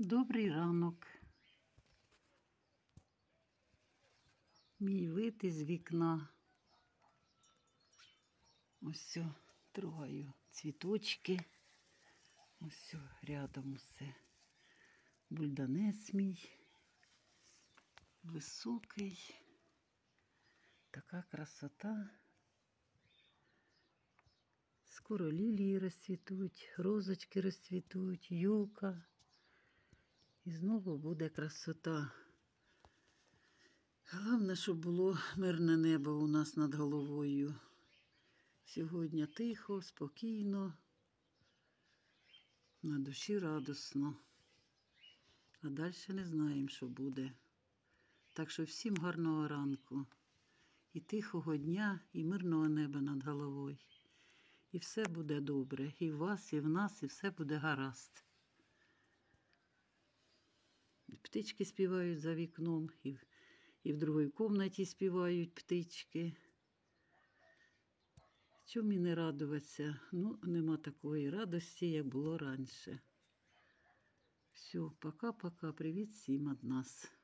Добрий ранок. Мій вид із вікна. Ось все, трогаю цвіточки. Ось все, рядом усе. Бульданець мій. Високий. Така красота. Скоро лілії розцвітуть, розочки розцвітуть, юка. І знову буде красота. Головне, щоб було мирне небо у нас над головою. Сьогодні тихо, спокійно, на душі радосно. А далі не знаємо, що буде. Так що всім гарного ранку, і тихого дня, і мирного неба над головою. І все буде добре. І в вас, і в нас, і все буде гаразд. Птички співають за вікном, і в, і в другій кімнаті співають птички. Чому не радуватися? Ну, нема такої радості, як було раніше. Все, пока-пока. Привіт всім від нас.